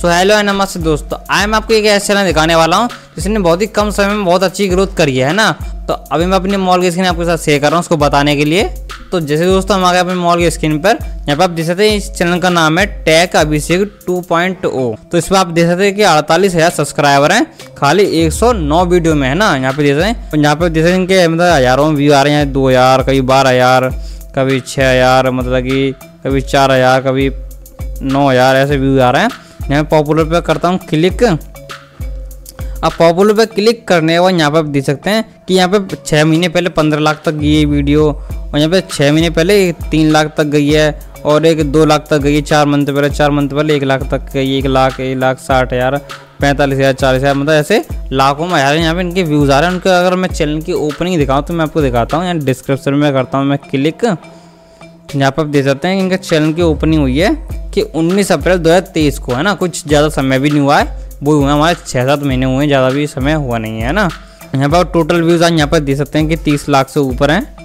So hello and नमस्ते दोस्तों। आज मैं आपको एक ऐसा चैनल दिखाने वाला हूँ, जिसने बहुत ही कम समय में बहुत अच्छी ग्रोथ करी है ना? तो अभी मैं अपने मॉल की स्क्रीन आपके साथ शेयर कर रहा हूँ उसको बताने के लिए। तो जैसे दोस्तों, हम आ गए अपने मॉल की स्क्रीन पर। यहाँ पर आप देख सकते हैं इस चैनल का नाम है टैक अभिषेक 2.0 तो इसमें आप देख सकते हैं कि अड़तालीस हज़ार सब्सक्राइबर हैं। खाली 109 वीडियो में, है ना? यहाँ पे देख सकते हैं। यहाँ पे देख सकते हैं इनके मतलब हज़ारों व्यू आ रहे हैं। दो हज़ार, कभी बारह हज़ार, कभी छः हज़ार मतलब कि कभी चार हज़ार, कभी नौ हज़ार ऐसे व्यू आ रहे हैं। यहाँ पॉपुलर पे करता हूँ क्लिक अब पॉपुलर पे क्लिक करने के बाद यहाँ पे आप देख सकते हैं कि यहाँ पे छः महीने पहले पंद्रह लाख तक गई है वीडियो और यहाँ पे छः महीने पहले तीन लाख तक गई है, और एक दो लाख तक गई है, चार मंथ पहले, चार मंथ पहले एक लाख तक गई एक लाख एक लाख साठ हज़ार, पैंतालीस हज़ार, चालीस हज़ार मतलब ऐसे लाखों में हज़ार यहाँ पे इनके व्यूज़ आ रहे हैं। उनके अगर मैं चैनल की ओपनिंग दिखाऊँ तो मैं आपको दिखाता हूँ। यहाँ डिस्क्रिप्शन में करता हूँ, मैं क्लिक यहाँ पर आप देख सकते हैं इनके चैनल की ओपनिंग हुई है कि 19 अप्रैल 2023 को, है ना? कुछ ज़्यादा समय भी नहीं हुआ है। वो हुआ हमारे छः सात महीने हुए हैं, ज़्यादा भी समय हुआ नहीं है ना? यहाँ पर टोटल व्यूज़ आज यहाँ पर देख सकते हैं कि 30 लाख से ऊपर हैं।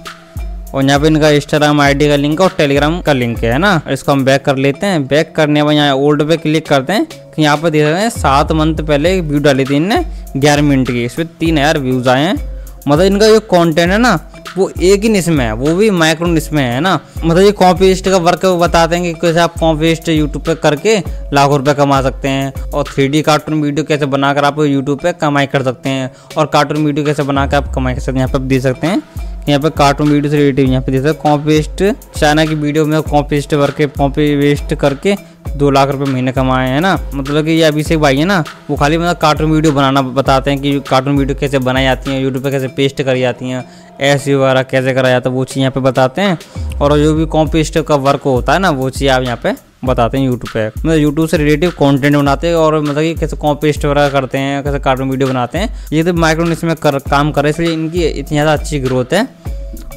और यहाँ पे इनका इंस्टाग्राम आईडी का लिंक और टेलीग्राम का लिंक है ना? इसको हम बैक कर लेते हैं। बैक करने बाद यहाँ ओल्ड पे क्लिक करते हैं कि यहाँ पर देख सकते हैं सात मंथ पहले व्यू डाली थी इनने, ग्यारह मिनट की। इसमें तीन हज़ार व्यूज़ आए हैं। मतलब इनका जो कॉन्टेंट है ना वो एक ही निस्म है, वो भी माइक्रो निस्म है ना? मतलब ये कॉम्पिस्ट का वर्क बताते हैं कि कैसे आप कॉम्पिस्ट यूट्यूब पे करके लाखों रुपए कमा सकते हैं और थ्री कार्टून वीडियो कैसे बनाकर आप यूट्यूब पे कमाई कर सकते हैं और कार्टून वीडियो कैसे बनाकर आप कमाई कर सकते हैं, यहाँ पे आप देख सकते हैं। यहाँ पे कार्टून वीडियो से रिलेटिव यहाँ पे देख सकते कॉम्पिस्ट चाइना की वीडियो में कॉम्पिस्ट वर्क कॉपी वेस्ट करके दो लाख रुपए महीने कमाए हैं ना। मतलब कि ये अभिषेक भाई है ना वो खाली मतलब कार्टून वीडियो बनाना बताते हैं कि कार्टून वीडियो कैसे बनाई जाती हैं यूट्यूब पे कैसे पेस्ट करी जाती हैं ऐसी वगैरह कैसे करा जाता है वो चीज़ यहाँ पर बताते हैं। और जो भी कॉम्पेस्ट का वर्क होता है ना वो चीज़ आप यहाँ पे बताते हैं यूट्यूब पे। मतलब यूट्यूब से रिलेटिव कंटेंट बनाते हैं और मतलब कि कैसे कॉम्पेस्ट वगैरह करते हैं कैसे कार्टून वीडियो बनाते हैं। ये तो माइक्रोनिस में कर, काम कर रहे हैं इसलिए इनकी इतनी ज़्यादा अच्छी ग्रोथ है।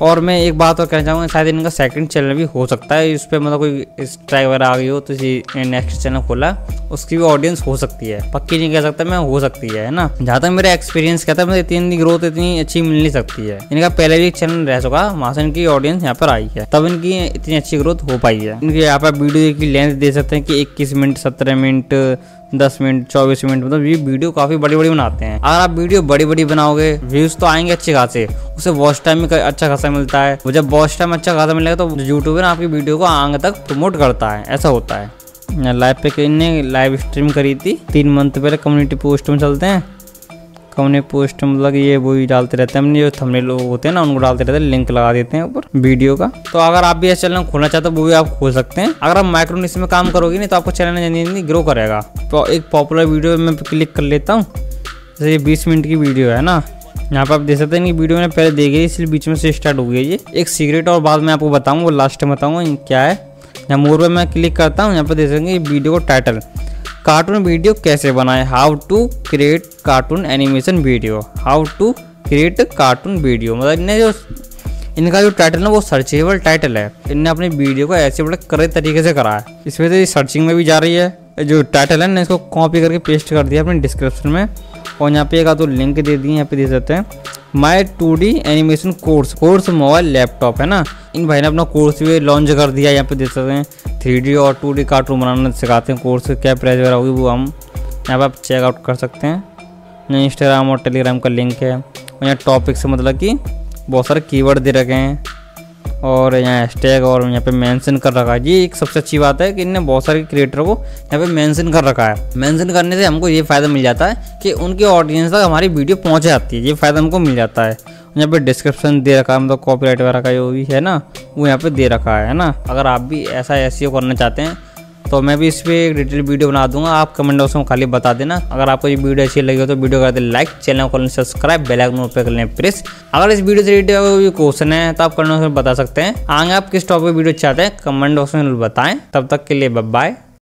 और मैं एक बात और कहना चाहूँगा, शायद इनका सेकंड चैनल भी हो सकता है, इस पर मतलब कोई स्ट्राइक वगैरह आ गई हो तो नेक्स्ट चैनल खोला, उसकी भी ऑडियंस हो सकती है। पक्की नहीं कह सकता मैं, हो सकती है ना? जहाँ तक मेरा एक्सपीरियंस कहता है मतलब इतनी ग्रोथ इतनी अच्छी मिल नहीं सकती है। इनका पहले भी एक चैनल रह चुका वहाँ से इनकी ऑडियंस यहाँ पर आई है। तब इनकी इतनी अच्छी ग्रोथ हो पाई है। इनकी यहाँ पर वीडियो की लेंथ दे सकते हैं कि इक्कीस मिनट, सत्रह मिनट, दस मिनट, चौबीस मिनट मतलब ये वीडियो काफ़ी बड़ी बड़ी बनाते हैं। अगर आप वीडियो बड़ी बड़ी बनाओगे व्यूज़ तो आएँगे अच्छे खासे, उसे वॉच टाइम भी अच्छा खासा मिलता है। वो जब वॉच टाइम अच्छा खासा मिलेगा तो यूट्यूबर आपकी वीडियो को आगे तक प्रमोट करता है। ऐसा होता है। लाइव पे किन्ने लाइव स्ट्रीम करी थी। तीन मंथ पहले कम्युनिटी पोस्ट में चलते हैं। हमने पोस्ट मतलब ये वो ही डालते रहते हैं। हमने जो थंबनेल लोग होते हैं ना, उनको डालते रहते हैं। लिंक लगा देते हैं ऊपर वीडियो का। तो अगर आप भी ऐसा चैनल खोलना चाहते हो, वो भी आप खोल सकते हैं। अगर आप माइक्रोनिस में काम करोगे नहीं तो आपको चैनल जल्दी जल्दी ग्रो करेगा। तो एक पॉपुलर वीडियो में क्लिक कर लेता हूँ। जैसे ये बीस मिनट की वीडियो है ना। यहाँ पे आप देख सकते हैं कि वीडियो मैंने पहले देखी इसलिए बीच में से स्टार्ट हो गई ये। एक सीक्रेट और बाद में आपको बताऊँ, वो लास्ट में बताऊँगा क्या है। यहाँ मोर पे मैं क्लिक करता हूँ, यहाँ पे देख सकेंगे वीडियो को टाइटल कार्टून वीडियो कैसे बनाए how to create cartoon animation video how to create cartoon video मतलब इन्हें जो, इनका जो टाइटल है वो सर्चेबल टाइटल है। इनने अपनी वीडियो को ऐसे बड़े करे तरीके से करा है। इसमें से सर्चिंग में भी जा रही है। जो टाइटल है ना, इसको कॉपी करके पेस्ट कर दिया अपने डिस्क्रिप्शन में। और यहाँ पे एक तो लिंक दे दिए, यहाँ पे दे सकते हैं। My two D animation course course mobile laptop है ना? इन भाई ने अपना कोर्स भी लॉन्च कर दिया, यहाँ पे दे सकते हैं। थ्री डी और टू डी कार्टून बनाना सिखाते हैं कोर्स क्या प्राइस वगैरह होगी वो हम यहाँ पर आप चेकआउट कर सकते हैं। यहाँ इंस्टाग्राम और टेलीग्राम का लिंक है। और यहाँ टॉपिक से मतलब कि बहुत सारे कीवर्ड दे रखे हैं। और यहाँ हैशटैग और यहाँ पे मेंशन कर रखा है। ये एक सबसे अच्छी बात है कि इनने बहुत सारे क्रिएटर को यहाँ पे मेंशन कर रखा है। मेंशन करने से हमको ये फ़ायदा मिल जाता है कि उनके ऑडियंस तक हमारी वीडियो पहुँच जाती है। ये फ़ायदा हमको मिल जाता है। यहाँ पे डिस्क्रिप्शन दे रखा है मतलब कॉपीराइट वगैरह का जो भी है ना, वो यहाँ पे दे रखा है ना? अगर आप भी ऐसा ऐसी करना चाहते हैं तो मैं भी इस पर एक डिटेल वीडियो बना दूँगा, आप कमेंट बॉक्स में खाली बता देना। अगर आपको ये वीडियो अच्छी लगी हो तो वीडियो कर दे लाइक चैनल को सब्सक्राइब बेल आइकन पर कर लें प्रेस अगर इस वीडियो से रिलेटेड कोई क्वेश्चन है तो आप कमेंट बॉक्स में बता सकते हैं। आगे आप किस टॉपिक वीडियो चाहते हैं कमेंट बॉक्स में बताएँ। तब तक के लिए बाय